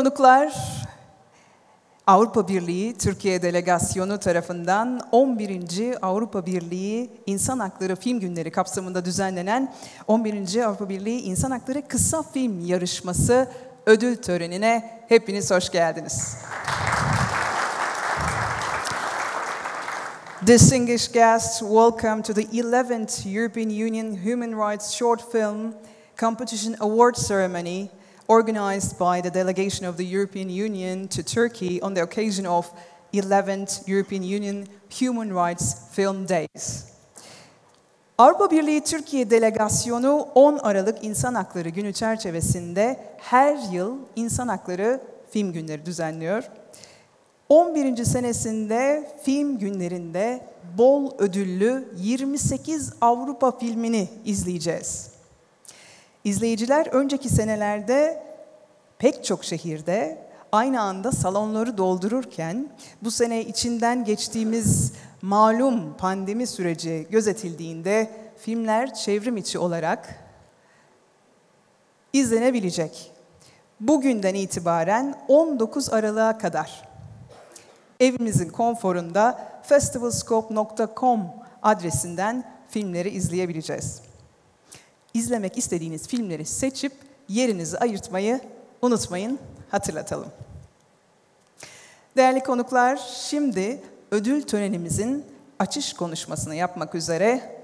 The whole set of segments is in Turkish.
konuklar, Avrupa Birliği Türkiye Delegasyonu tarafından 11. Avrupa Birliği İnsan Hakları Film Günleri kapsamında düzenlenen 11. Avrupa Birliği İnsan Hakları Kısa Film Yarışması ödül törenine hepiniz hoş geldiniz. Distinguished guests, welcome to the 11th European Union Human Rights Short Film Competition Award Ceremony organized by the delegation of the European Union to Turkey on the occasion of 11th European Union Human Rights Film Days. Avrupa Birliği Türkiye Delegasyonu 10 Aralık İnsan Hakları Günü çerçevesinde her yıl İnsan Hakları Film Günleri düzenliyor. 11. senesinde film günlerinde bol ödüllü 28 Avrupa filmini izleyeceğiz. İzleyiciler önceki senelerde pek çok şehirde aynı anda salonları doldururken bu sene içinden geçtiğimiz malum pandemi süreci gözetildiğinde filmler çevrim içi olarak izlenebilecek. Bugünden itibaren 19 Aralık'a kadar evimizin konforunda festivalscope.com adresinden filmleri izleyebileceğiz. İzlemek istediğiniz filmleri seçip yerinizi ayırtmayı unutmayın, hatırlatalım. Değerli konuklar, şimdi ödül törenimizin açış konuşmasını yapmak üzere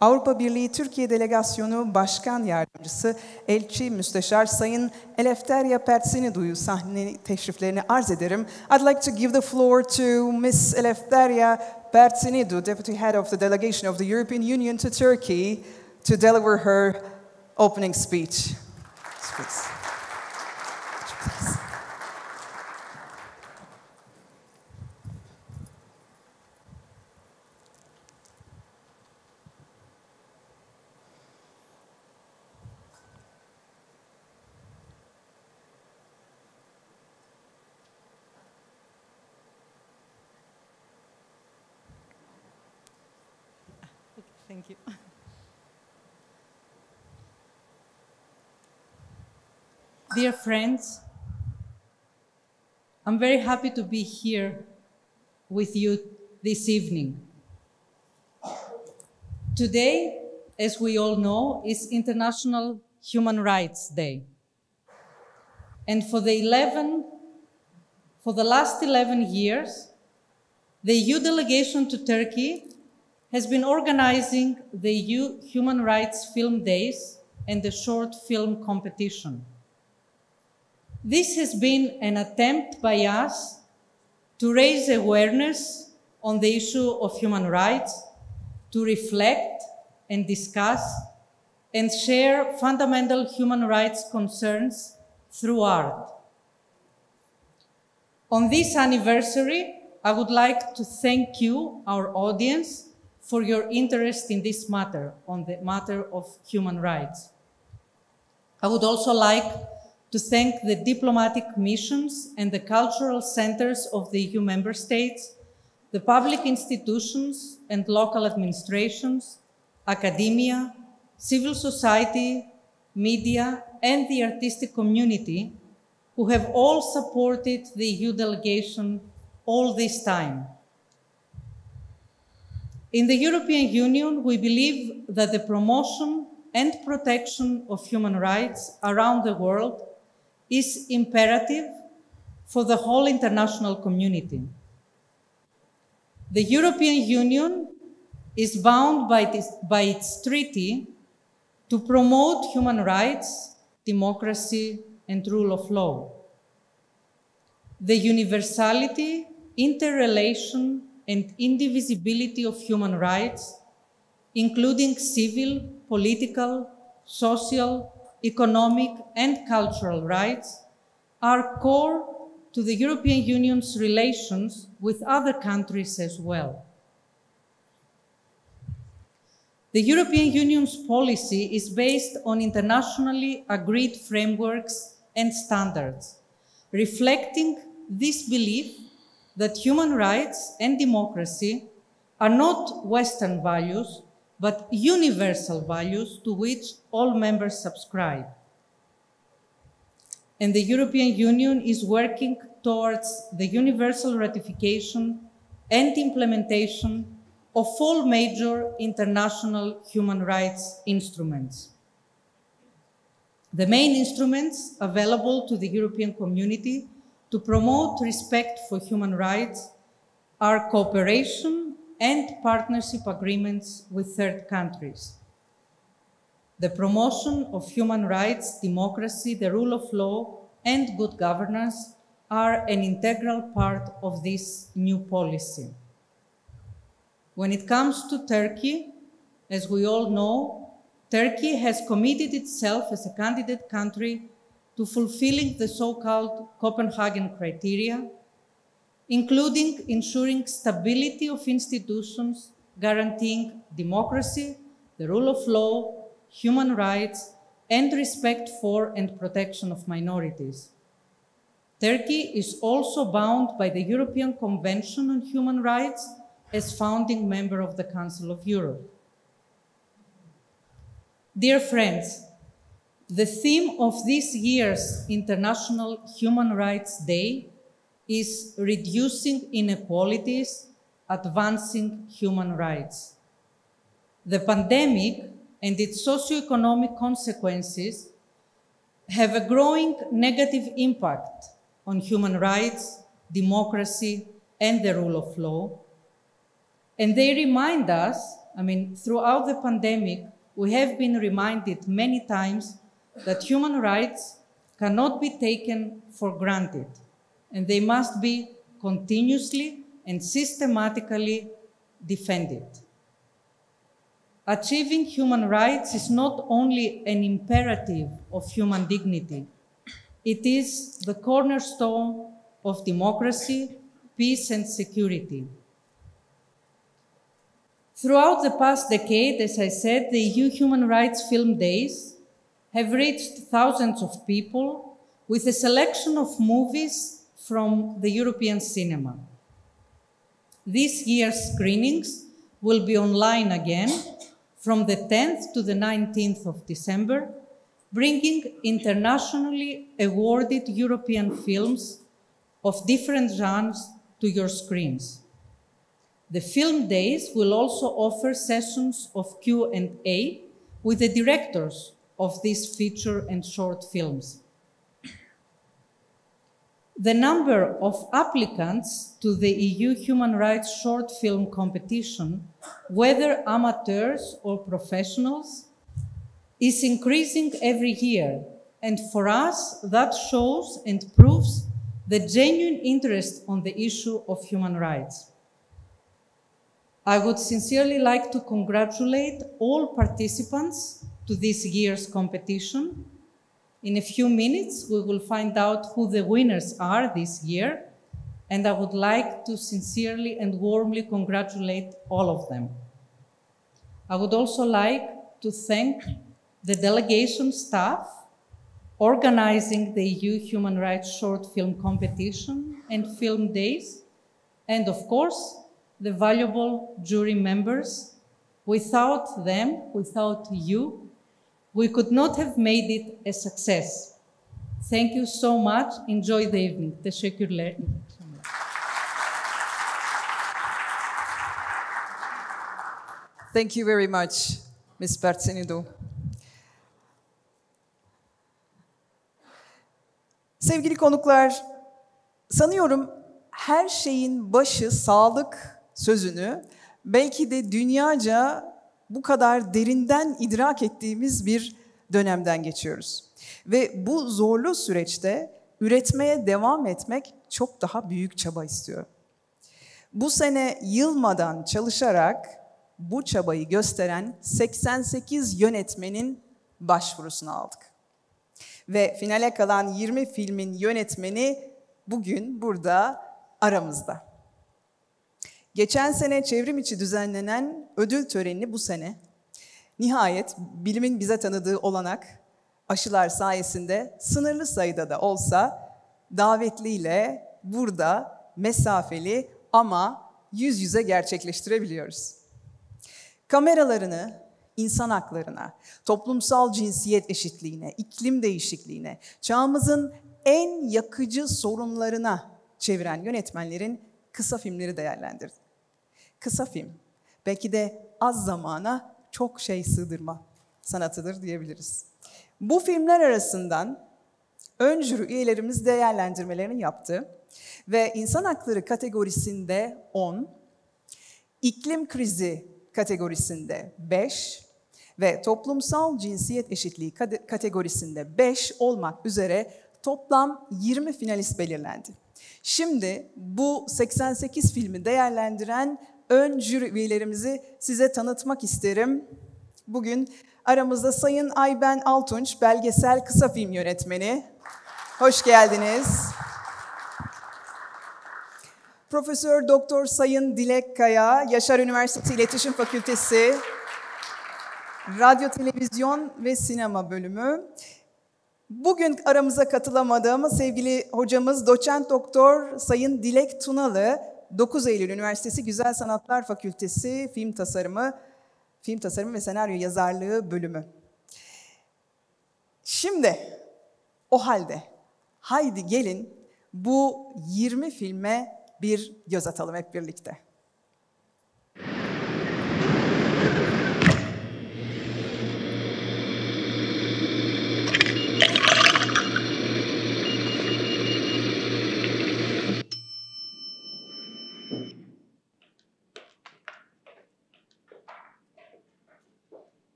Avrupa Birliği Türkiye Delegasyonu Başkan Yardımcısı Elçi Müsteşar Sayın Eleftheria Pertsinidu'yu sahne teşriflerini arz ederim. I'd like to give the floor to Miss Eleftheria Pertsinidu, Deputy Head of the Delegation of the European Union to Turkey, to deliver her opening speech. Dear friends, I'm very happy to be here with you this evening. Today, as we all know, is International Human Rights Day. And for the 11, for the last 11 years, the EU delegation to Turkey has been organizing the EU Human Rights Film Days and the short film competition. This has been an attempt by us to raise awareness on the issue of human rights, to reflect and discuss and share fundamental human rights concerns through art. On this anniversary, I would like to thank you, our audience, for your interest in this matter, on the matter of human rights. I would also like to thank the diplomatic missions and the cultural centers of the EU member states, the public institutions and local administrations, academia, civil society, media, and the artistic community who have all supported the EU delegation all this time. In the European Union, we believe that the promotion and protection of human rights around the world is imperative for the whole international community. The European Union is bound by, this, by its treaty to promote human rights, democracy, and rule of law. The universality, interrelation, and indivisibility of human rights, including civil, political, social, economic, and cultural rights, are core to the European Union's relations with other countries as well. The European Union's policy is based on internationally agreed frameworks and standards, reflecting this belief that human rights and democracy are not Western values, but universal values to which all members subscribe. and the European Union is working towards the universal ratification and implementation of all major international human rights instruments. The main instruments available to the European community to promote respect for human rights are cooperation and partnership agreements with third countries. The promotion of human rights, democracy, the rule of law, and good governance are an integral part of this new policy. When it comes to Turkey, as we all know, Turkey has committed itself as a candidate country to fulfilling the so-called Copenhagen criteria, including ensuring stability of institutions, guaranteeing democracy, the rule of law, human rights, and respect for and protection of minorities. Turkey is also bound by the European Convention on Human Rights as founding member of the Council of Europe. Dear friends, the theme of this year's International Human Rights Day is reducing inequalities, advancing human rights. The pandemic and its socioeconomic consequences have a growing negative impact on human rights, democracy, and the rule of law. And they remind us, I mean, throughout the pandemic, we have been reminded many times that human rights cannot be taken for granted, and they must be continuously and systematically defended. Achieving human rights is not only an imperative of human dignity, it is the cornerstone of democracy, peace, and security. Throughout the past decade, as I said, the EU Human Rights Film Days have reached thousands of people with a selection of movies from the European cinema. This year's screenings will be online again from the 10th to the 19th of December, bringing internationally awarded European films of different genres to your screens. The film days will also offer sessions of Q&A with the directors of these feature and short films. The number of applicants to the EU Human Rights Short Film Competition, whether amateurs or professionals, is increasing every year. And for us, that shows and proves the genuine interest on the issue of human rights. I would sincerely like to congratulate all participants to this year's competition in a few minutes, we will find out who the winners are this year, and I would like to sincerely and warmly congratulate all of them. I would also like to thank the delegation staff organizing the EU Human Rights Short Film Competition and Film Days, and of course, the valuable jury members. Without them, without you, we could not have made it a success. Thank you so much. Enjoy the evening. Teşekkürler. Thank you very much, Ms. Bertsenidou. Sevgili konuklar, sanıyorum her şeyin başı sağlık sözünü belki de dünyaca bu kadar derinden idrak ettiğimiz bir dönemden geçiyoruz. Ve bu zorlu süreçte üretmeye devam etmek çok daha büyük çaba istiyor. Bu sene yılmadan çalışarak bu çabayı gösteren 88 yönetmenin başvurusunu aldık. Ve finale kalan 20 filmin yönetmeni bugün burada aramızda. Geçen sene çevrim içi düzenlenen ödül törenini bu sene nihayet bilimin bize tanıdığı olanak aşılar sayesinde sınırlı sayıda da olsa davetliyle burada mesafeli ama yüz yüze gerçekleştirebiliyoruz. Kameralarını insan haklarına, toplumsal cinsiyet eşitliğine, iklim değişikliğine, çağımızın en yakıcı sorunlarına çeviren yönetmenlerin kısa filmleri değerlendirdi. Kısa film belki de az zamana çok şey sığdırma sanatıdır diyebiliriz. Bu filmler arasından ön jüri üyelerimiz değerlendirmelerini yaptı ve insan hakları kategorisinde 10, iklim krizi kategorisinde 5 ve toplumsal cinsiyet eşitliği kategorisinde 5 olmak üzere toplam 20 finalist belirlendi. Şimdi bu 88 filmi değerlendiren ön jüri üyelerimizi size tanıtmak isterim. Bugün aramızda Sayın Ayben Altunç, belgesel kısa film yönetmeni. Hoş geldiniz. Profesör Doktor Sayın Dilek Kaya, Yaşar Üniversitesi İletişim Fakültesi, Radyo, Televizyon ve Sinema Bölümü. Bugün aramıza katılamadığımız sevgili hocamız doçent doktor Sayın Dilek Tunalı, 9 Eylül Üniversitesi Güzel Sanatlar Fakültesi Film Tasarımı, Film Tasarımı ve Senaryo Yazarlığı Bölümü. Şimdi o halde haydi gelin bu 20 filme bir göz atalım hep birlikte.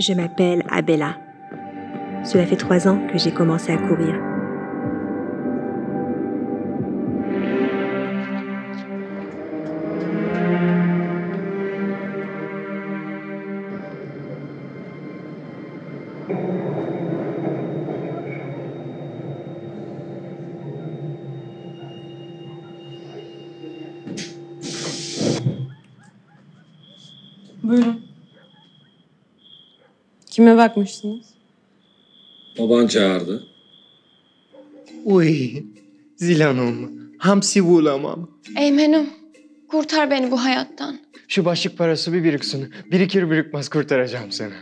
Je m'appelle Abella. Cela fait trois ans que j'ai commencé à courir. Kime bakmıştınız? Baban çağırdı. Uy, Zilan'ım, hamsi bulamam. Eymen'im, kurtar beni bu hayattan. Şu başlık parası bir biriksin. Birikir birikmez kurtaracağım seni.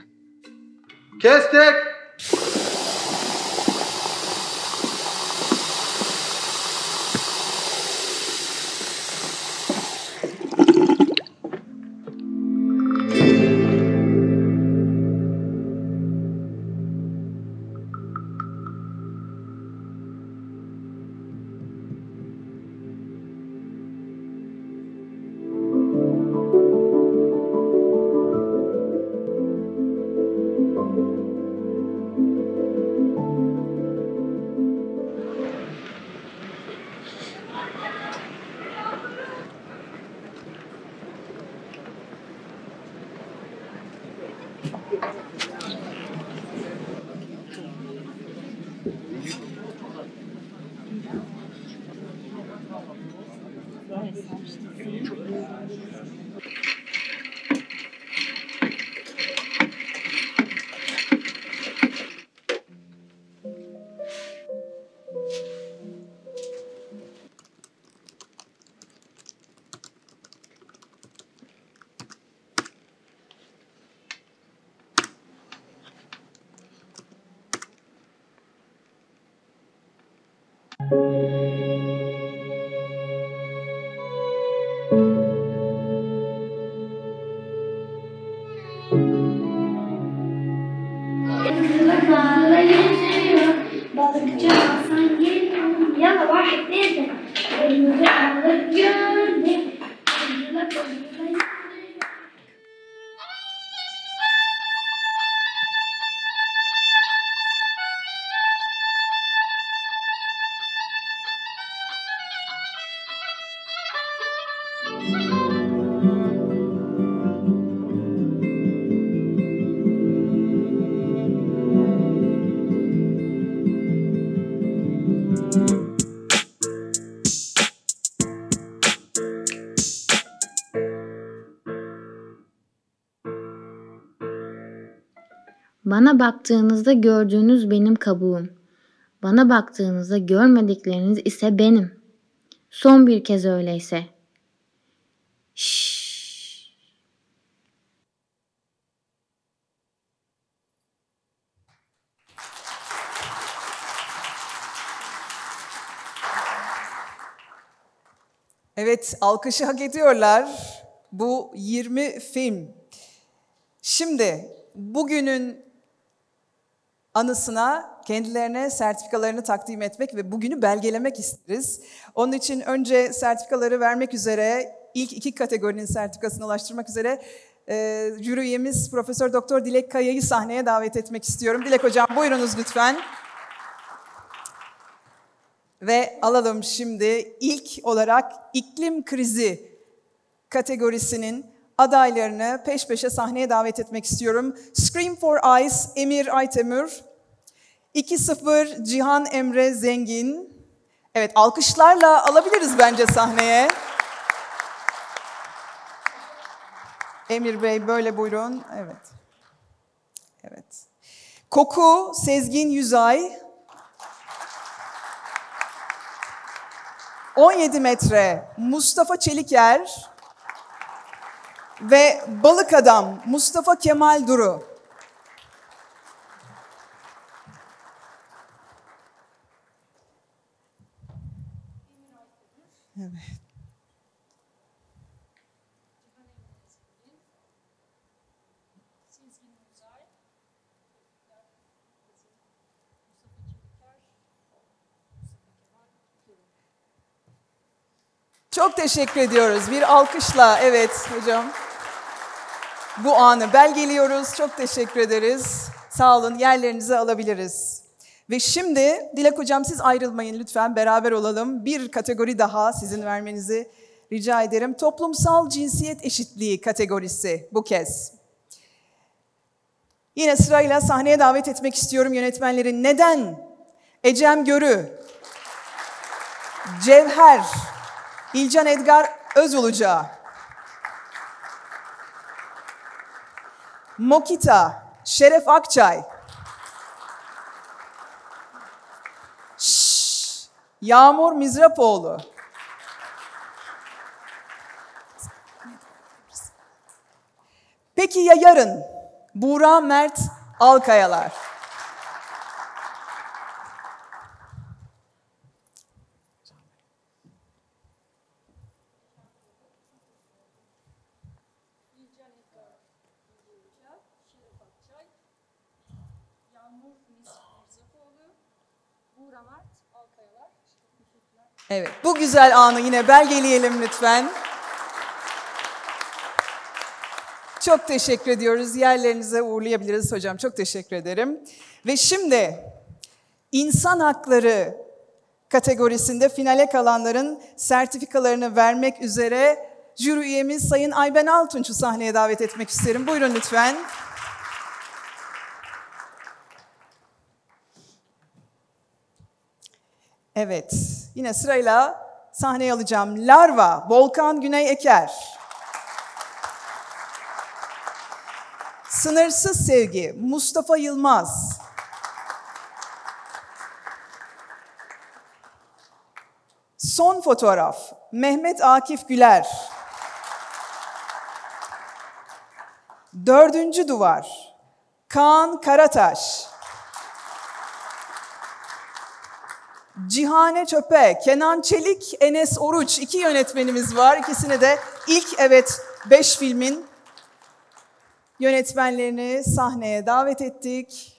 Kestik. Bana baktığınızda gördüğünüz benim kabuğum. Bana baktığınızda görmedikleriniz ise benim. Son bir kez öyleyse. Şşş. Evet, alkışı hak ediyorlar. Bu 20 film. Şimdi bugünün anısına kendilerine sertifikalarını takdim etmek ve bugünü belgelemek isteriz. Onun için önce sertifikaları vermek üzere ilk iki kategorinin sertifikasını ulaştırmak üzere e, Profesör Doktor Dilek Kaya'yı sahneye davet etmek istiyorum. Dilek Hocam buyurunuz lütfen. Ve alalım şimdi ilk olarak iklim krizi kategorisinin adaylarını peş peşe sahneye davet etmek istiyorum. Scream for Ice Emir Aytemür, 2-0 Cihan Emre Zengin. Evet alkışlarla alabiliriz bence sahneye. Emir Bey böyle buyurun. Evet. Evet. Koku Sezgin Yüzay. 17 metre Mustafa Çeliker ve Balık Adam Mustafa Kemal Duru. Evet. Çok teşekkür ediyoruz. Bir alkışla evet hocam. Bu anı belgeliyoruz. Çok teşekkür ederiz. Sağ olun. Yerlerinizi alabiliriz. Ve şimdi Dilek hocam siz ayrılmayın lütfen beraber olalım. Bir kategori daha sizin vermenizi rica ederim. Toplumsal cinsiyet eşitliği kategorisi bu kez. Yine sırayla sahneye davet etmek istiyorum yönetmenlerin. Neden? Ecem Görü, Cevher, İlcan Edgar Özuluca, Mokita, Şeref Akçay, Şşş, Yağmur Mizrapoğlu, Peki ya yarın? Buğra Mert Alkayalar. Evet, bu güzel anı yine belgeleyelim lütfen. Çok teşekkür ediyoruz. Yerlerinize uğurlayabiliriz hocam. Çok teşekkür ederim. Ve şimdi insan hakları kategorisinde finale kalanların sertifikalarını vermek üzere jüri üyemiz Sayın Ayben Altunç'u sahneye davet etmek isterim. Buyurun lütfen. Evet, yine sırayla sahneye alacağım. Larva, Volkan Güney Eker. Sınırsız Sevgi, Mustafa Yılmaz. Son fotoğraf, Mehmet Akif Güler. Dördüncü duvar, Kaan Karataş. Cihane Çöpe, Kenan Çelik, Enes Oruç iki yönetmenimiz var. İkisini de ilk evet beş filmin yönetmenlerini sahneye davet ettik.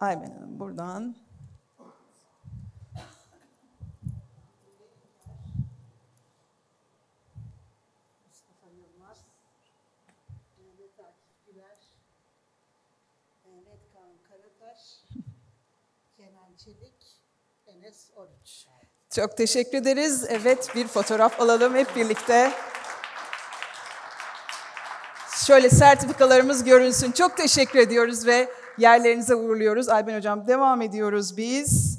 Ayben Hanım buradan. Mustafa Yılmaz, Mehmet Akif Güler, Mehmet Kaan Karataş, Çelik, Enes Oruç. Çok teşekkür ederiz. Evet bir fotoğraf alalım hep birlikte. Şöyle sertifikalarımız görünsün. Çok teşekkür ediyoruz ve yerlerinize uğurluyoruz. Ayben Hocam devam ediyoruz biz.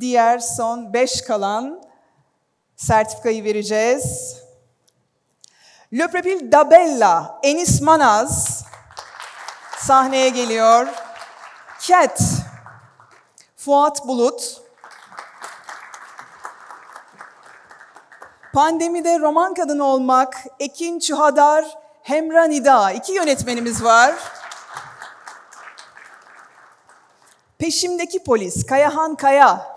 Diğer son beş kalan sertifikayı vereceğiz. Le Prepil Dabella, Enis Manaz sahneye geliyor. Cat, Fuat Bulut. Pandemide roman kadını olmak, Ekin Çuhadar, Hemra Nida. iki yönetmenimiz var. Peşimdeki polis, Kayahan Kaya.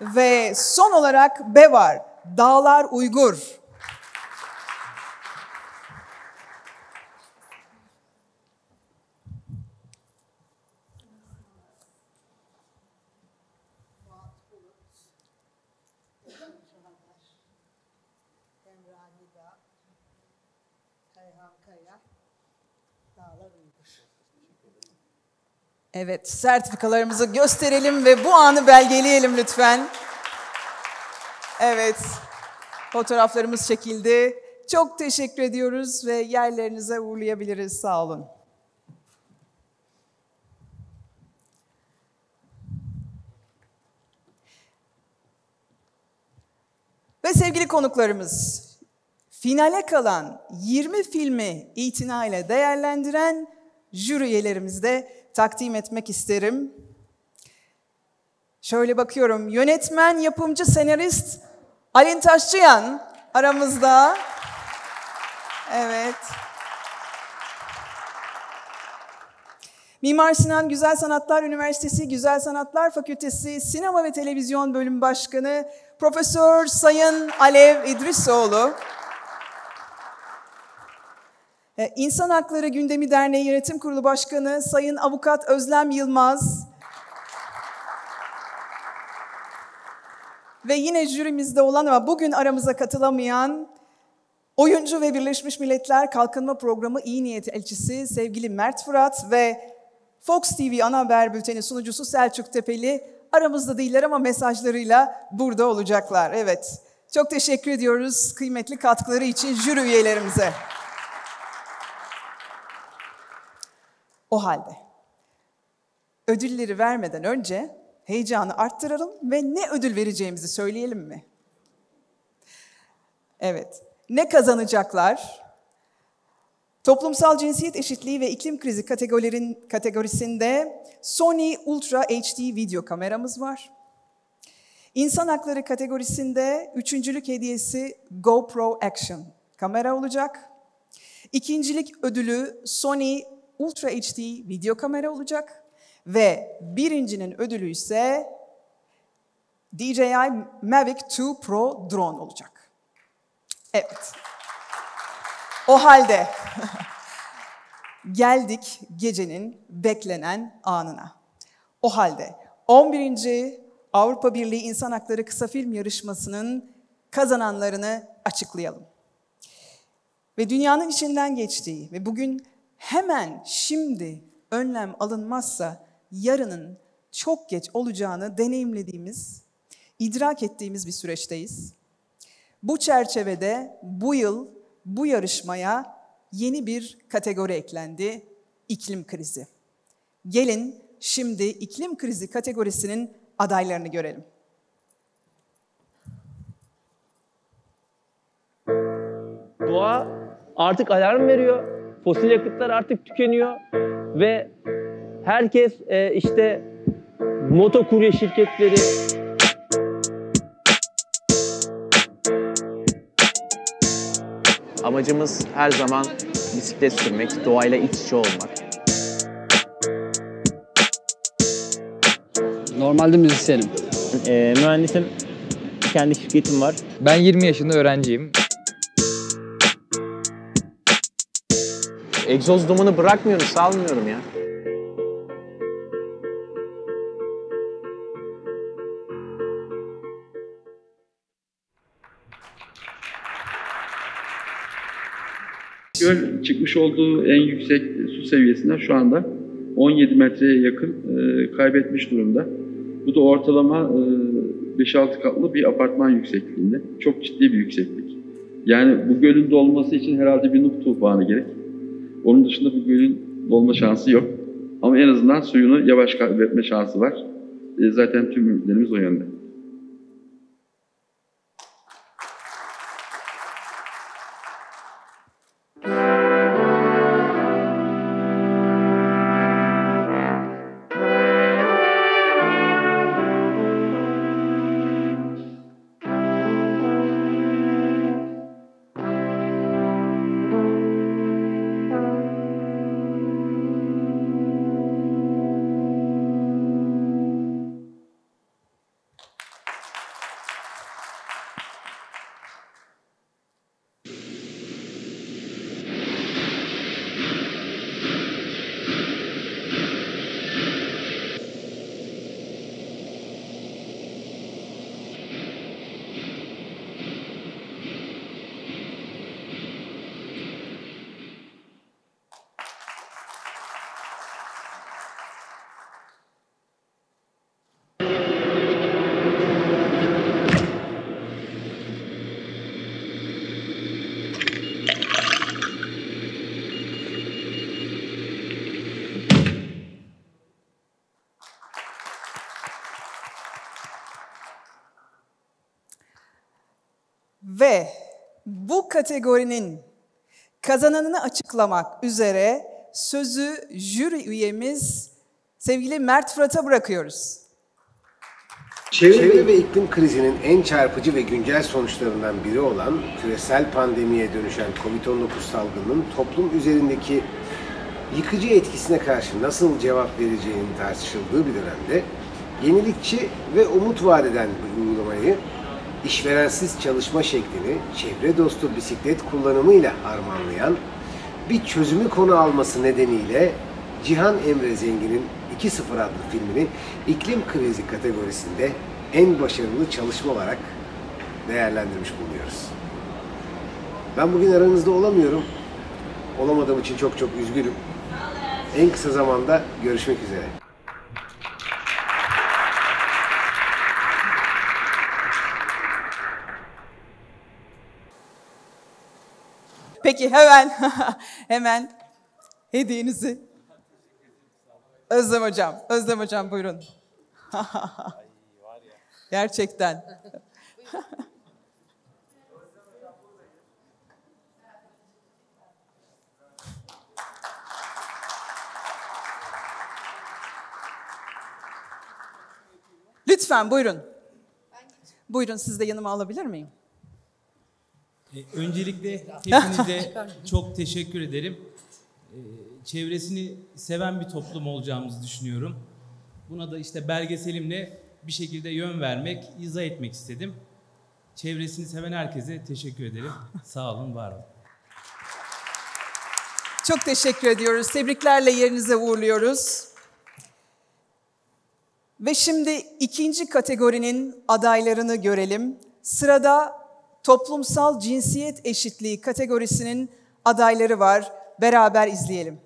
Ve son olarak Bevar, Dağlar Uygur. Evet, sertifikalarımızı gösterelim ve bu anı belgeleyelim lütfen. Evet, fotoğraflarımız çekildi. Çok teşekkür ediyoruz ve yerlerinize uğurlayabiliriz. Sağ olun. Ve sevgili konuklarımız, finale kalan 20 filmi itinayla değerlendiren jüri üyelerimizi de takdim etmek isterim. Şöyle bakıyorum, yönetmen, yapımcı, senarist Alin Taşçıyan aramızda. Evet. Mimar Sinan Güzel Sanatlar Üniversitesi Güzel Sanatlar Fakültesi Sinema ve Televizyon Bölüm Başkanı Profesör Sayın Alev İdrisoğlu. Ee, İnsan Hakları Gündemi Derneği Yönetim Kurulu Başkanı Sayın Avukat Özlem Yılmaz. Ve yine jürimizde olan ama bugün aramıza katılamayan oyuncu ve Birleşmiş Milletler Kalkınma Programı İyi Niyet Elçisi sevgili Mert Fırat ve Fox TV ana haber bülteni sunucusu Selçuk Tepeli aramızda değiller ama mesajlarıyla burada olacaklar. Evet, çok teşekkür ediyoruz kıymetli katkıları için jüri üyelerimize. O halde ödülleri vermeden önce heyecanı arttıralım ve ne ödül vereceğimizi söyleyelim mi? Evet, ne kazanacaklar? Toplumsal cinsiyet eşitliği ve iklim krizi kategorilerin kategorisinde Sony Ultra HD video kameramız var. İnsan hakları kategorisinde üçüncülük hediyesi GoPro Action kamera olacak. İkincilik ödülü Sony Ultra HD video kamera olacak. Ve birincinin ödülü ise DJI Mavic 2 Pro drone olacak. Evet. O halde geldik gecenin beklenen anına. O halde 11. Avrupa Birliği İnsan Hakları Kısa Film Yarışması'nın kazananlarını açıklayalım. Ve dünyanın içinden geçtiği ve bugün hemen şimdi önlem alınmazsa yarının çok geç olacağını deneyimlediğimiz, idrak ettiğimiz bir süreçteyiz. Bu çerçevede bu yıl bu yarışmaya yeni bir kategori eklendi, iklim krizi. Gelin şimdi iklim krizi kategorisinin adaylarını görelim. Doğa artık alarm veriyor. Fosil yakıtlar artık tükeniyor ve herkes e, işte motokurye şirketleri Amacımız her zaman bisiklet sürmek, doğayla iç içe olmak. Normalde müzisyenim. e, mühendisim. Kendi şirketim var. Ben 20 yaşında öğrenciyim. Egzoz dumanı bırakmıyorum, salmıyorum ya. Göl çıkmış olduğu en yüksek su seviyesinden şu anda 17 metreye yakın e, kaybetmiş durumda. Bu da ortalama e, 5-6 katlı bir apartman yüksekliğinde. Çok ciddi bir yükseklik. Yani bu gölün dolması için herhalde bir Nuh tufanı gerek. Onun dışında bu gölün dolma şansı yok. Ama en azından suyunu yavaş kaybetme şansı var. E, zaten tüm ümitlerimiz o yönde. Kategorinin kazananını açıklamak üzere sözü jüri üyemiz sevgili Mert Fırat'a bırakıyoruz. Çevre ve iklim krizinin en çarpıcı ve güncel sonuçlarından biri olan küresel pandemiye dönüşen COVID-19 salgınının toplum üzerindeki yıkıcı etkisine karşı nasıl cevap vereceğinin tartışıldığı bir dönemde yenilikçi ve umut vaat bir uygulamayı işverensiz çalışma şeklini çevre dostu bisiklet kullanımıyla harmanlayan bir çözümü konu alması nedeniyle Cihan Emre Zengin'in 2.0 adlı filmini iklim krizi kategorisinde en başarılı çalışma olarak değerlendirmiş bulunuyoruz. Ben bugün aranızda olamıyorum. Olamadığım için çok çok üzgünüm. En kısa zamanda görüşmek üzere. Peki hemen hemen hediyenizi Özlem hocam. Özlem hocam buyurun. Gerçekten. Lütfen buyurun. Buyurun siz de yanıma alabilir miyim? E, Öncelikle hepinize çok teşekkür ederim. E, Çevresini seven bir toplum olacağımızı düşünüyorum. Buna da işte belgeselimle bir şekilde yön vermek, izah etmek istedim. Çevresini seven herkese teşekkür ederim. Sağ olun, var olun. Çok teşekkür ediyoruz. Tebriklerle yerinize uğurluyoruz. Ve şimdi ikinci kategorinin adaylarını görelim. Sırada toplumsal cinsiyet eşitliği kategorisinin adayları var. Beraber izleyelim.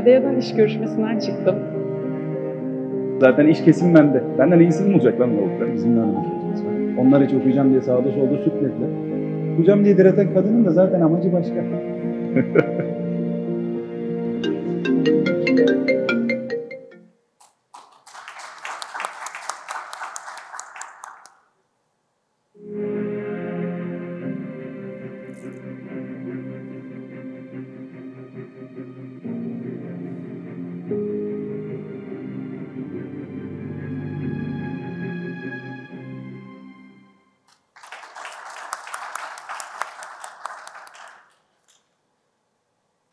Medya'dan iş görüşmesinden çıktım. Zaten iş kesin bende. Benden iyisi mi olacak lan lavuklar? Bizim anlatacağız? Onlar hiç okuyacağım diye sağda solda sütlediler. Okuyacağım diye direten kadının da zaten amacı başka.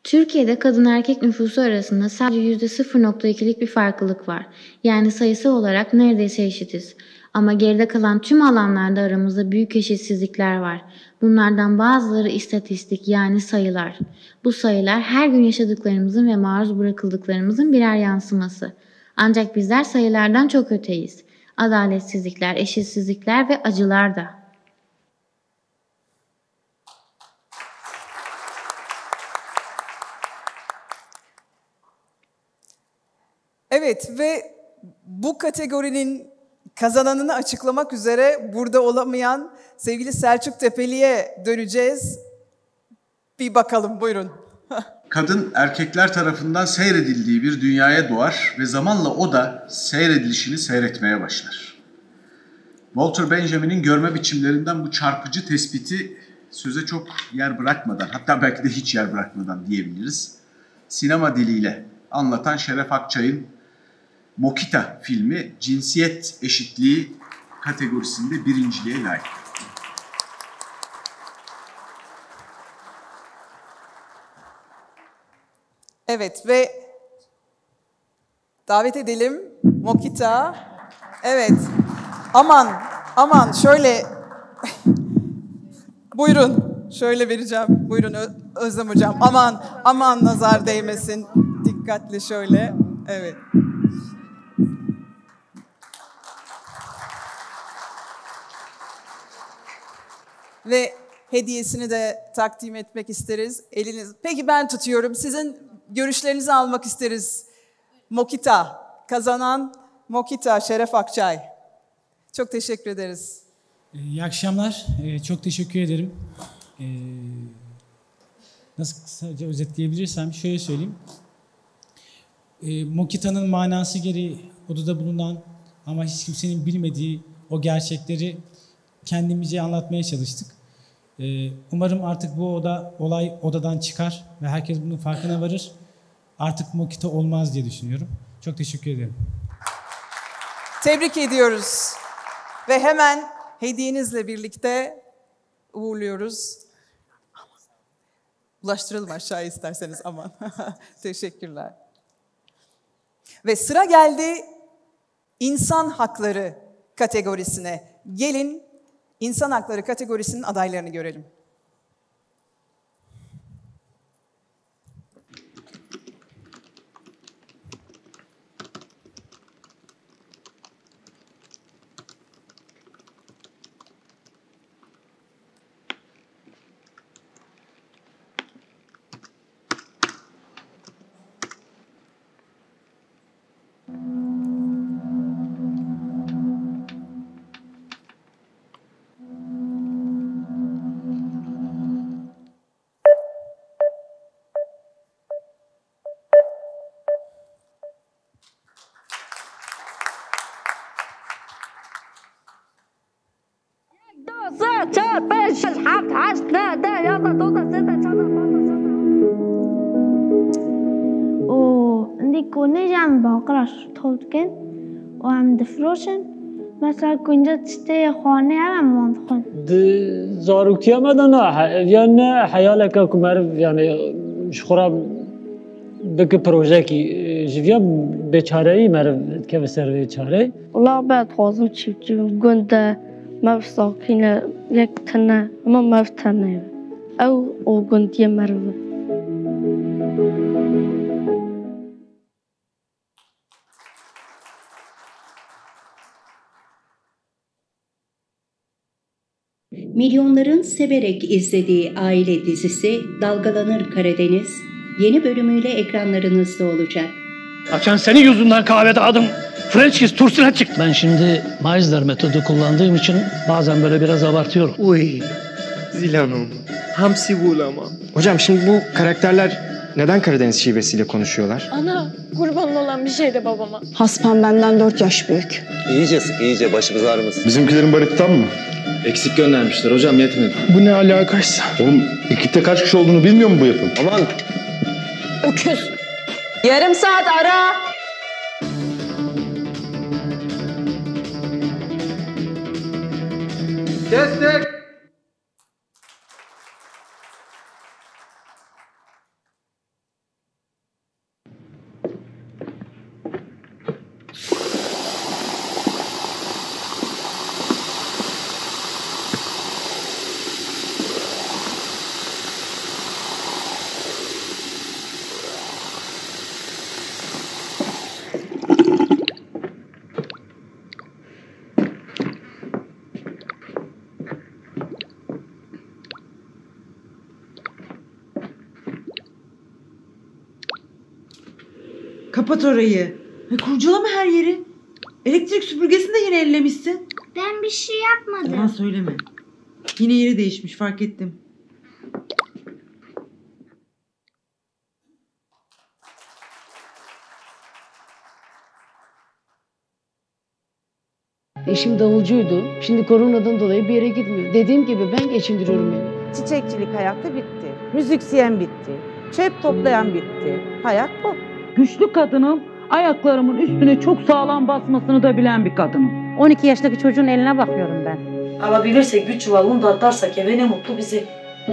Türkiye'de kadın erkek nüfusu arasında sadece %0.2'lik bir farklılık var. Yani sayısal olarak neredeyse eşitiz. Ama geride kalan tüm alanlarda aramızda büyük eşitsizlikler var. Bunlardan bazıları istatistik yani sayılar. Bu sayılar her gün yaşadıklarımızın ve maruz bırakıldıklarımızın birer yansıması. Ancak bizler sayılardan çok öteyiz. Adaletsizlikler, eşitsizlikler ve acılar da. Evet ve bu kategorinin kazananını açıklamak üzere burada olamayan sevgili Selçuk Tepeli'ye döneceğiz. Bir bakalım buyurun. Kadın erkekler tarafından seyredildiği bir dünyaya doğar ve zamanla o da seyredilişini seyretmeye başlar. Walter Benjamin'in görme biçimlerinden bu çarpıcı tespiti söze çok yer bırakmadan hatta belki de hiç yer bırakmadan diyebiliriz. Sinema diliyle anlatan Şeref Akçay'ın Mokita filmi cinsiyet eşitliği kategorisinde birinciliğe layık. Evet ve davet edelim Mokita. Evet. Aman aman şöyle buyurun şöyle vereceğim. Buyurun Özlem hocam. Aman aman nazar değmesin. Dikkatli şöyle. Evet. Ve hediyesini de takdim etmek isteriz. Eliniz. Peki ben tutuyorum. Sizin görüşlerinizi almak isteriz. Mokita. Kazanan Mokita Şeref Akçay. Çok teşekkür ederiz. Ee, İyi akşamlar. Ee, Çok teşekkür ederim. Ee, Nasıl kısaca özetleyebilirsem şöyle söyleyeyim. Mokita'nın manası gereği odada bulunan ama hiç kimsenin bilmediği o gerçekleri kendimizce anlatmaya çalıştık. Ee, Umarım artık bu oda olay odadan çıkar ve herkes bunun farkına varır. Artık Mokita olmaz diye düşünüyorum. Çok teşekkür ederim. Tebrik ediyoruz. Ve hemen hediyenizle birlikte uğurluyoruz. Ulaştıralım aşağı isterseniz aman. Teşekkürler. Ve sıra geldi insan hakları kategorisine. Gelin insan hakları kategorisinin adaylarını görelim. مسکن. و هم دفروشن. مثلا کنجا تشته خانه هم من خون. زاروکتی هم نه یا نه حیال که کمر یعنی شخورا بک پروژه کی جویا بیچاره ای مر که به سر بیچاره. ولا بعد خوازم چی گند ما ساکین یک تنه ما مفتنه او او گندی مرو. Milyonların severek izlediği aile dizisi Dalgalanır Karadeniz yeni bölümüyle ekranlarınızda olacak. Açan senin yüzünden kahvede adım French kiss tursuna çıktı. Ben şimdi Meisner metodu kullandığım için bazen böyle biraz abartıyorum. Uy, Zilan'ım. Hamsi bulama. Hocam şimdi bu karakterler neden Karadeniz şivesiyle konuşuyorlar? Ana kurban olan bir şey de babama. Haspan benden 4 yaş büyük. İyice sık iyice başımız ağrımasın. Bizimkilerin bareti tam mı? Eksik göndermişler hocam yetmedi. Bu ne alakaysa? Oğlum ekipte kaç kişi olduğunu bilmiyor mu bu yapım? Aman Öküz. Yarım saat ara. Kestik. Kapat orayı. Ya kurcalama her yeri. Elektrik süpürgesini de yine ellemişsin. Ben bir şey yapmadım. Yalan söyleme. Yine yeri değişmiş fark ettim. Eşim davulcuydu. Şimdi koronadan dolayı bir yere gitmiyor. Dediğim gibi ben geçindiriyorum beni. Çiçekçilik hayatı bitti. Müzisyen bitti. Çöp toplayan bitti. Hayat bu. Güçlü kadının Ayaklarımın üstüne çok sağlam basmasını da bilen bir kadınım. 12 yaşındaki çocuğun eline bakıyorum ben. Alabilirsek bir çuval un da atarsak eve ne mutlu bize.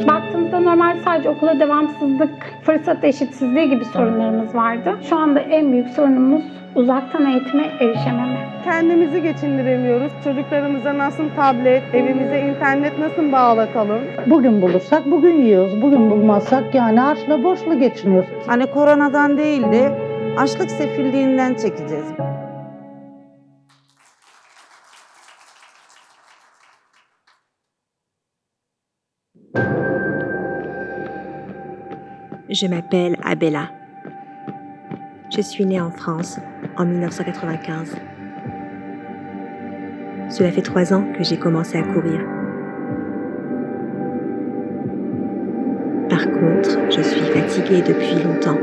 Baktığımızda normal sadece okula devamsızlık, fırsat eşitsizliği gibi sorunlarımız vardı. Şu anda en büyük sorunumuz uzaktan eğitime erişememe. Kendimizi geçindiremiyoruz. Çocuklarımıza nasıl tablet, evimize internet nasıl bağlatalım? Bugün bulursak bugün yiyoruz. Bugün bulmazsak yani harçla borçla geçiniyoruz. Hani koronadan değil de açlık sefilliğinden çekeceğiz. Je m'appelle Abella. Je suis née en France en 1995. Cela fait trois ans que j'ai commencé à courir. Par contre, je suis fatiguée depuis longtemps.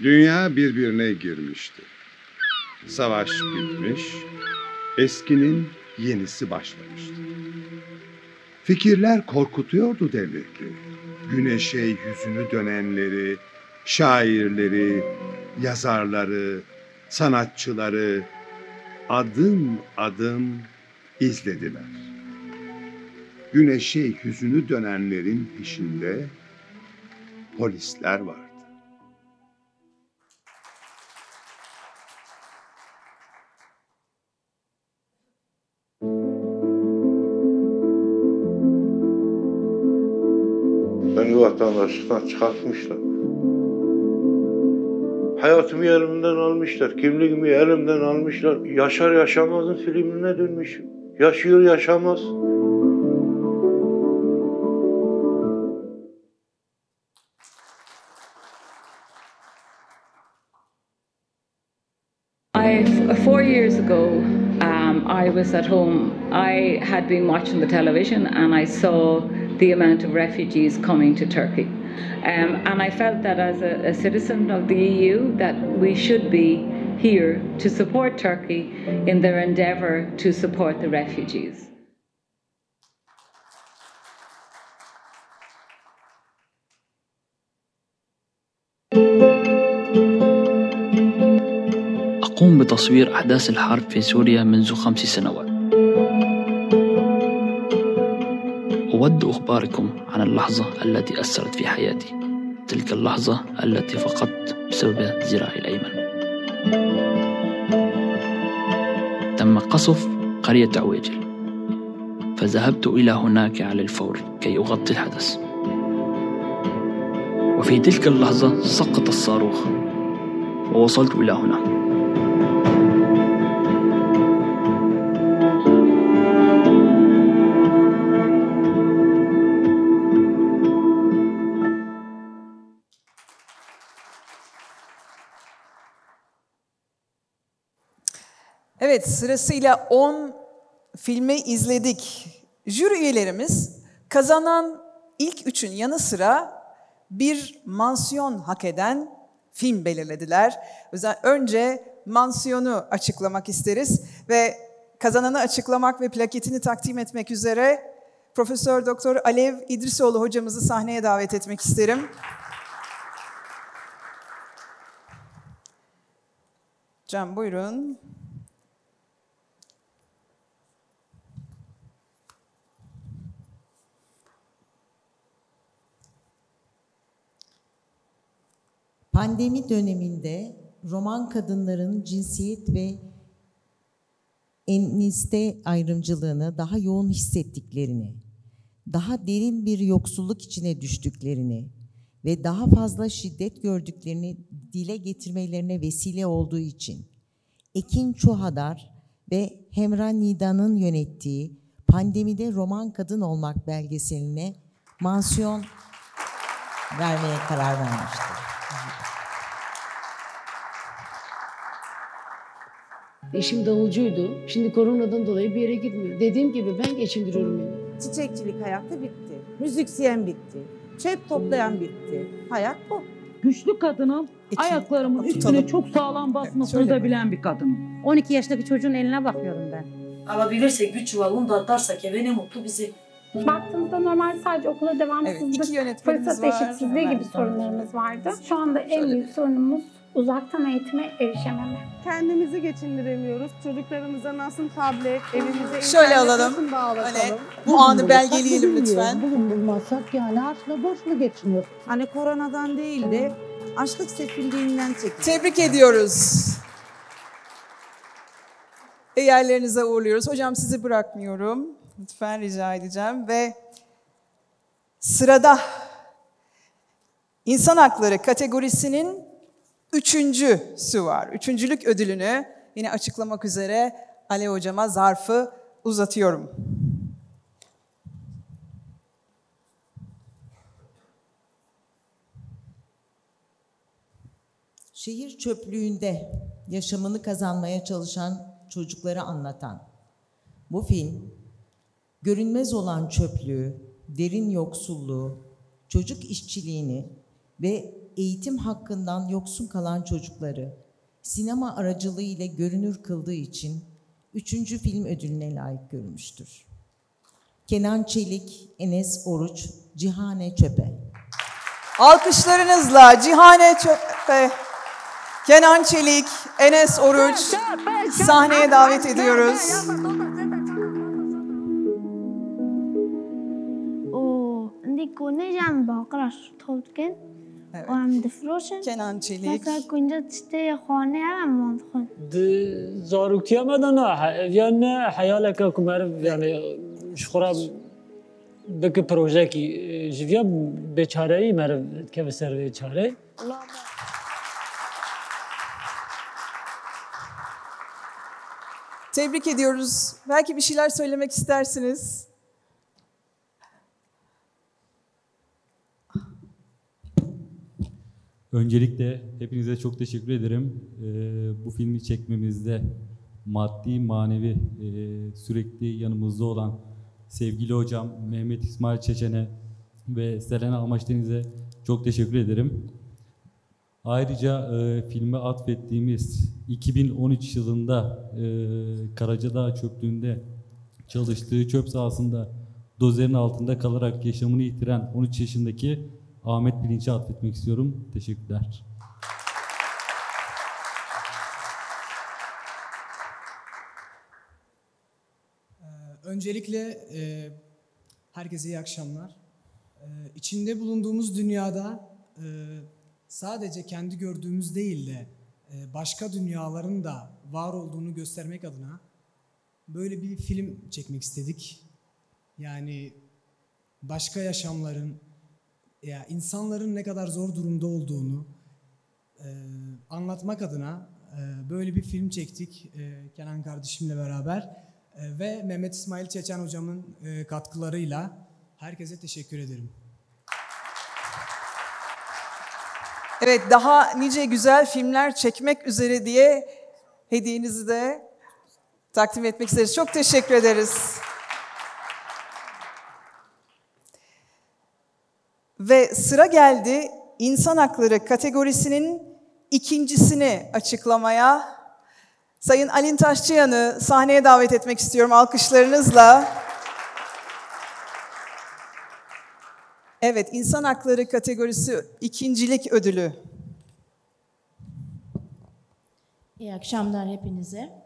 Dünya birbirine girmişti. Savaş bitmiş, eskinin yenisi başlamıştı. Fikirler korkutuyordu devletli. Güneşe yüzünü dönenleri, şairleri, yazarları, sanatçıları adım adım izlediler. Güneşe yüzünü dönenlerin peşinde polisler vardı. Vatandaşlıktan çıkartmışlar. Hayatımı elimden almışlar. Kimliğimi elimden almışlar. Yaşar Yaşamaz'ın filmine dönmüşüm. Yaşıyor yaşamaz. I, four years ago, um, I was at home. I had been watching the television and I saw the amount of refugees coming to Turkey. Um, and I felt that as a, a citizen of the EU that we should be here to support Turkey in their endeavour to support the refugees. أقوم بتصوير أحداث الحرب في سوريا منذ خمس سنوات أود أخباركم عن اللحظة التي أثرت في حياتي. تلك اللحظة التي فقدت بسبب ذراعي الأيمن. تم قصف قرية عويجل. فذهبت إلى هناك على الفور كي أغطي الحدث. وفي تلك اللحظة سقط الصاروخ. ووصلت إلى هنا. Evet sırasıyla 10 filmi izledik. Jüri üyelerimiz kazanan ilk üçün yanı sıra bir mansiyon hak eden film belirlediler. Özel önce mansiyonu açıklamak isteriz ve kazananı açıklamak ve plaketini takdim etmek üzere Profesör Doktor Alev İdrisoğlu hocamızı sahneye davet etmek isterim. Can buyurun. Pandemi döneminde roman kadınların cinsiyet ve eniste ayrımcılığını daha yoğun hissettiklerini, daha derin bir yoksulluk içine düştüklerini ve daha fazla şiddet gördüklerini dile getirmelerine vesile olduğu için Ekin Çuhadar ve Hemran Nida'nın yönettiği Pandemide Roman Kadın Olmak belgeseline mansiyon vermeye karar vermiştir. Eşim davulcuydu. Şimdi koronadan dolayı bir yere gitmiyor. Dediğim gibi ben geçindiriyorum beni. Çiçekçilik hayatı bitti. Müzisyen bitti. Çöp toplayan bitti. Hayat bu. güçlü kadınım. Ayaklarımın üstüne Tutalım. çok sağlam basmasını da bilen bir kadınım. 12 yaşındaki çocuğun eline bakıyorum ben. Alabilirsek bir çuval un da atarsak eve ne mutlu bize. Baktığımızda normal sadece okula Evet, devamsızlık, yönetmenimiz fırsat eşitsizliği gibi sorunlarımız vardı. Şu anda en büyük sorunumuz uzaktan eğitime erişememe. Kendimizi geçindiremiyoruz. Çocuklarımıza nasıl tablet, evimize Şöyle internet alalım. Hani bu anı bulursak belgeleyelim lütfen. Bugün bulmazsak yani açla boşla geçiniyoruz. Hani koronadan değil de açlık sefilliğinden çekiyor. Tebrik ediyoruz. Ve yerlerinize uğurluyoruz. Hocam sizi bırakmıyorum. Lütfen rica edeceğim. Ve sırada insan hakları kategorisinin üçüncüsü var. Üçüncülük ödülünü yine açıklamak üzere Ali Hocama zarfı uzatıyorum. Şehir çöplüğünde yaşamını kazanmaya çalışan çocukları anlatan bu film görünmez olan çöplüğü, derin yoksulluğu, çocuk işçiliğini ve eğitim hakkından yoksun kalan çocukları sinema aracılığı ile görünür kıldığı için üçüncü film ödülüne layık görülmüştür. Kenan Çelik, Enes Oruç, Cihane Çöpe. Alkışlarınızla Cihane Çöpe, Kenan Çelik, Enes Oruç sahneye davet ediyoruz. Och det kunne jernbaker tolken. Och hem defroschen. Kenan Çelik. Mesela kunde tiste khane hem mantıklı. زاروکتیا مدنا یعنی حیالک کمر یعنی شخورا بک پروژه کی جویا بیچاره ای مر که به سر بیچاره Tebrik ediyoruz. Belki bir şeyler söylemek istersiniz. Öncelikle hepinize çok teşekkür ederim. Ee, bu filmi çekmemizde maddi, manevi e, sürekli yanımızda olan sevgili hocam Mehmet İsmail Çeçen'e ve Selena Amaçdeniz'e çok teşekkür ederim. Ayrıca e, filme atfettiğimiz 2013 yılında e, Karacadağ çöplüğünde çalıştığı çöp sahasında dozerin altında kalarak yaşamını yitiren 13 yaşındaki Ahmet Bilinç'e atfetmek istiyorum. Teşekkürler. Öncelikle e, herkese iyi akşamlar. E, içinde bulunduğumuz dünyada e, sadece kendi gördüğümüz değil de e, başka dünyaların da var olduğunu göstermek adına böyle bir film çekmek istedik. Yani başka yaşamların, ya insanların ne kadar zor durumda olduğunu e, anlatmak adına e, böyle bir film çektik e, Kenan kardeşimle beraber E, ve Mehmet İsmail Çeçen hocamın e, katkılarıyla herkese teşekkür ederim. Evet daha nice güzel filmler çekmek üzere diye hediyenizi de takdim etmek isteriz. Çok teşekkür ederiz. Ve sıra geldi insan hakları kategorisinin ikincisini açıklamaya. Sayın Alin Taşçıyan'ı sahneye davet etmek istiyorum alkışlarınızla. Evet, insan hakları kategorisi ikincilik ödülü. İyi akşamlar hepinize.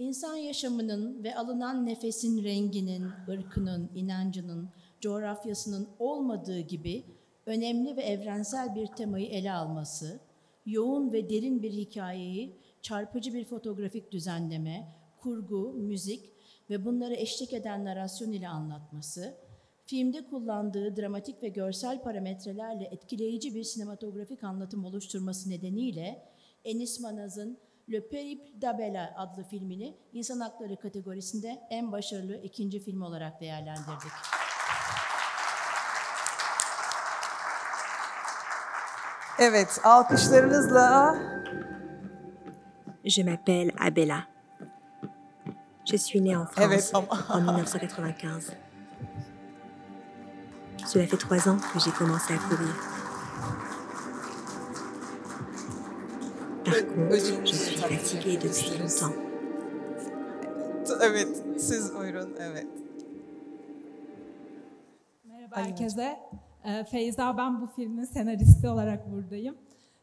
İnsan yaşamının ve alınan nefesin renginin, ırkının, inancının, coğrafyasının olmadığı gibi önemli ve evrensel bir temayı ele alması, yoğun ve derin bir hikayeyi çarpıcı bir fotoğrafik düzenleme, kurgu, müzik ve bunlara eşlik eden narasyon ile anlatması, filmde kullandığı dramatik ve görsel parametrelerle etkileyici bir sinematografik anlatım oluşturması nedeniyle Enis Manaz'ın Le Périple d'Abela adlı filmini insan hakları kategorisinde en başarılı ikinci film olarak değerlendirdik. Evet, alkışlarınızla Je m'appelle Abella. Je suis née en France Evet, ama- en 1995. Cela fait trois ans que j'ai commencé à courir. Evet, siz buyurun, evet. Merhaba herkese. Ee, Feyza ben bu filmin senaristi olarak buradayım.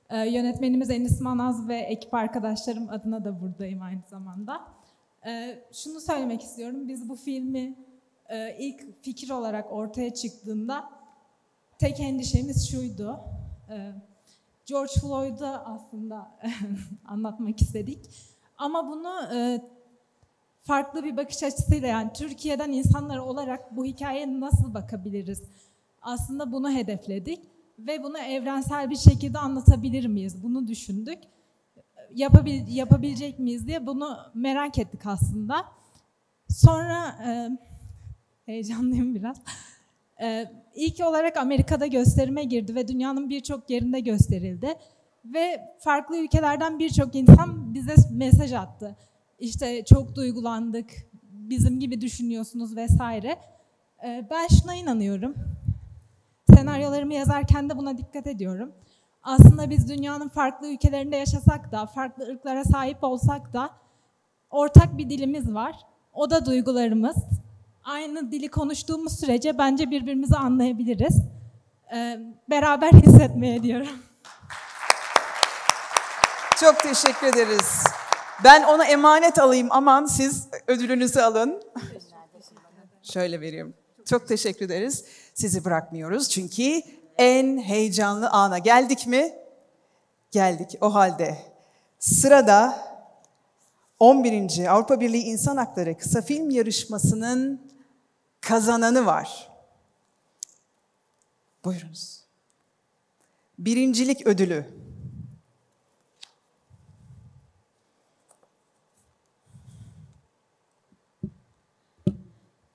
Ee, Yönetmenimiz Enis Manaz ve ekip arkadaşlarım adına da buradayım aynı zamanda. Ee, Şunu söylemek istiyorum. Biz bu filmi e, ilk fikir olarak ortaya çıktığında tek endişemiz şuydu. Ee, George Floyd'u aslında anlatmak istedik. Ama bunu e, farklı bir bakış açısıyla yani Türkiye'den insanlar olarak bu hikayeye nasıl bakabiliriz? Aslında bunu hedefledik ve bunu evrensel bir şekilde anlatabilir miyiz? Bunu düşündük. Yapabil, yapabilecek miyiz diye bunu merak ettik aslında. Sonra e, heyecanlıyım biraz. E, ilk olarak Amerika'da gösterime girdi ve dünyanın birçok yerinde gösterildi. Ve farklı ülkelerden birçok insan bize mesaj attı. İşte çok duygulandık, bizim gibi düşünüyorsunuz vesaire. E, ben şuna inanıyorum. Senaryolarımı yazarken de buna dikkat ediyorum. Aslında biz dünyanın farklı ülkelerinde yaşasak da, farklı ırklara sahip olsak da ortak bir dilimiz var. O da duygularımız. Aynı dili konuştuğumuz sürece bence birbirimizi anlayabiliriz. Ee, beraber hissetmeye diyorum. Çok teşekkür ederiz. Ben ona emanet alayım aman siz ödülünüzü alın. Şöyle vereyim. Çok teşekkür ederiz. Sizi bırakmıyoruz çünkü en heyecanlı ana geldik mi? Geldik. O halde sırada 11. Avrupa Birliği İnsan Hakları Kısa Film Yarışması'nın kazananı var. Buyurunuz. Birincilik ödülü.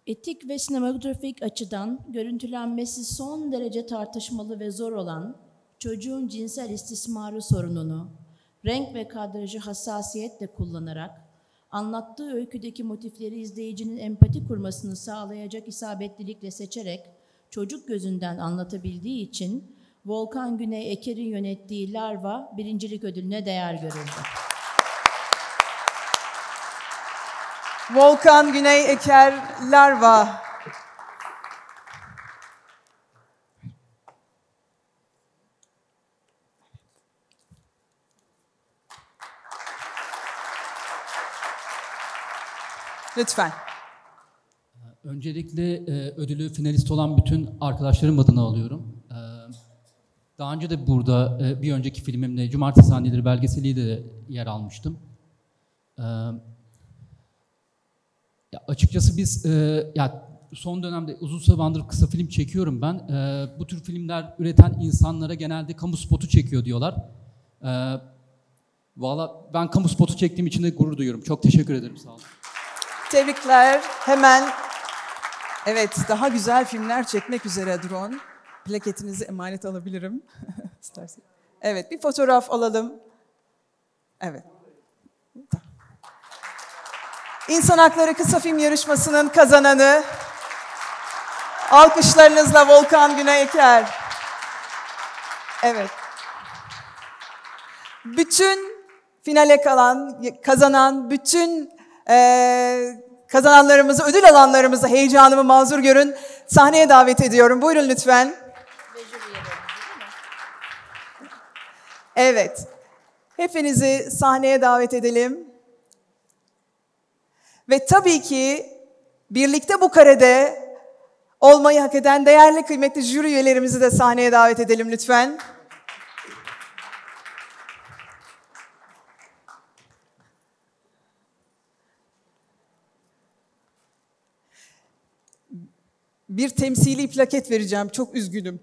Etik ve sinematografik açıdan görüntülenmesi son derece tartışmalı ve zor olan çocuğun cinsel istismarı sorununu renk ve kadrajı hassasiyetle kullanarak anlattığı öyküdeki motifleri izleyicinin empati kurmasını sağlayacak isabetlilikle seçerek çocuk gözünden anlatabildiği için Volkan Güney Eker'in yönettiği Larva birincilik ödülüne değer görüldü. Volkan Güney Eker Larva. Lütfen. Öncelikle e, ödülü finalist olan bütün arkadaşlarım adına alıyorum. E, daha önce de burada e, bir önceki filmimde Cumartesi Sahneleri belgeseliyle de yer almıştım. E, ya açıkçası biz e, ya son dönemde uzun zamandır kısa film çekiyorum ben. E, bu tür filmler üreten insanlara genelde kamu spotu çekiyor diyorlar. E, Valla ben kamu spotu çektiğim için de gurur duyuyorum. Çok teşekkür ederim. Sağ olun. Tebrikler. Hemen evet daha güzel filmler çekmek üzere drone. Plaketinizi emanet alabilirim. İstersen. Evet bir fotoğraf alalım. Evet. İnsan Hakları Kısa Film Yarışması'nın kazananı alkışlarınızla Volkan Güney. Evet. Bütün finale kalan, kazanan bütün e, kazananlarımızı, ödül alanlarımızı heyecanımı mazur görün. Sahneye davet ediyorum. Buyurun lütfen. Evet. Hepinizi sahneye davet edelim. Ve tabii ki birlikte bu karede olmayı hak eden değerli kıymetli jüri üyelerimizi de sahneye davet edelim lütfen. Bir temsili plaket vereceğim. Çok üzgünüm.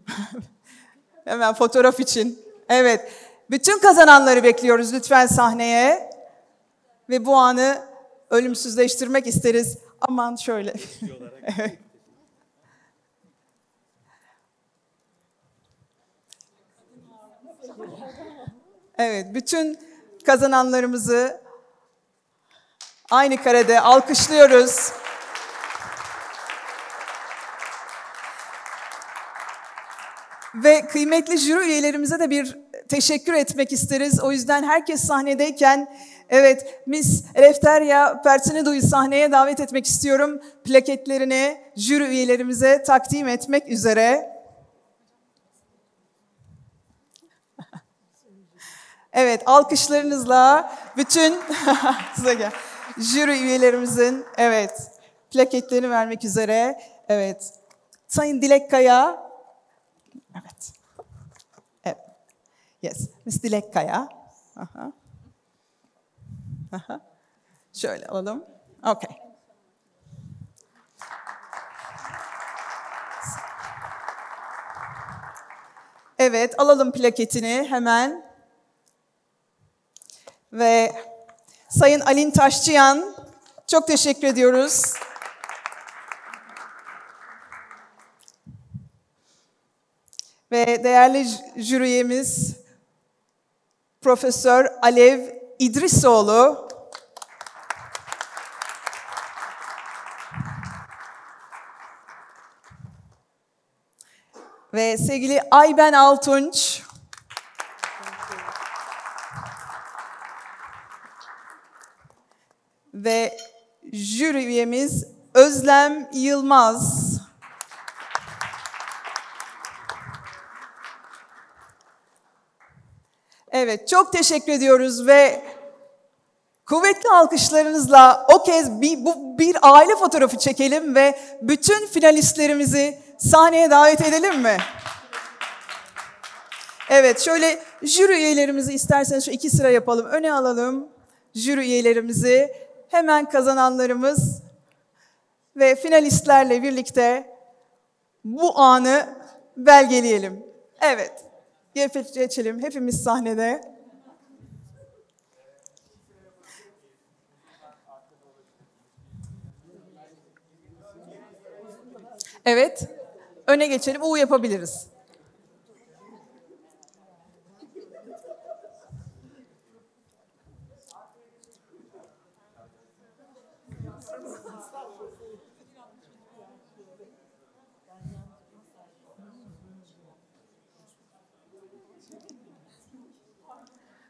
Hemen fotoğraf için. Evet. Bütün kazananları bekliyoruz lütfen sahneye. Ve bu anı ölümsüzleştirmek isteriz. Aman şöyle. evet. Evet, bütün kazananlarımızı aynı karede alkışlıyoruz. Ve kıymetli jüri üyelerimize de bir teşekkür etmek isteriz. O yüzden herkes sahnedeyken evet Miss Eleftheria Pertinidu'yu sahneye davet etmek istiyorum. Plaketlerini jüri üyelerimize takdim etmek üzere. Evet, alkışlarınızla bütün jüri üyelerimizin evet plaketlerini vermek üzere. Evet. Sayın Dilek Kaya. Evet. Evet. Yes. Miss Dilek Kaya. Aha. Aha. Şöyle alalım. Okay. Evet, alalım plaketini hemen. Ve Sayın Alin Taşçıyan, çok teşekkür ediyoruz. Ve değerli jüri Profesör Alev İdrisoğlu. Ve sevgili Ayben Altunç. Ve jüri üyemiz Özlem Yılmaz. Evet, çok teşekkür ediyoruz ve kuvvetli alkışlarınızla o kez bir, bu bir aile fotoğrafı çekelim ve bütün finalistlerimizi sahneye davet edelim mi? Evet, şöyle jüri üyelerimizi isterseniz şu iki sıra yapalım. Öne alalım jüri üyelerimizi. Hemen kazananlarımız ve finalistlerle birlikte bu anı belgeleyelim. Evet. Geçelim. Hepimiz sahnede. Evet. Öne geçelim. U yapabiliriz.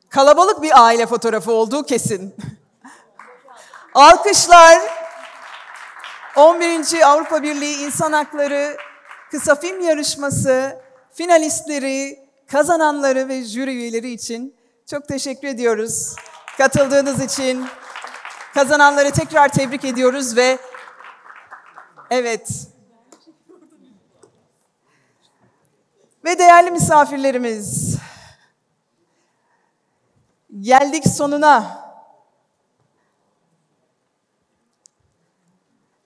Kalabalık bir aile fotoğrafı olduğu kesin. Alkışlar 11. Avrupa Birliği İnsan Hakları Kısa Film Yarışması finalistleri, kazananları ve jüri üyeleri için çok teşekkür ediyoruz. Katıldığınız için kazananları tekrar tebrik ediyoruz ve evet ve değerli misafirlerimiz Geldik sonuna.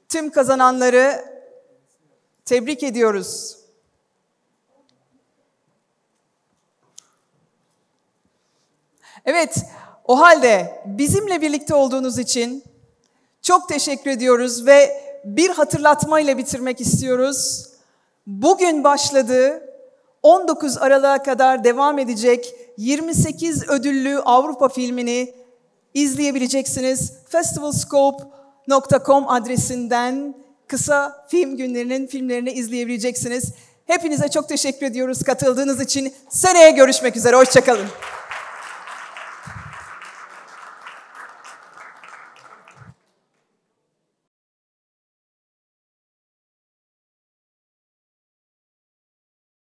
Tüm kazananları tebrik ediyoruz. Evet, o halde bizimle birlikte olduğunuz için çok teşekkür ediyoruz ve bir hatırlatmayla bitirmek istiyoruz. Bugün başladı, 19 Aralık'a kadar devam edecek 28 ödüllü Avrupa filmini izleyebileceksiniz. festivalscope.com adresinden kısa film günlerinin filmlerini izleyebileceksiniz. Hepinize çok teşekkür ediyoruz katıldığınız için. Seneye görüşmek üzere. Hoşçakalın.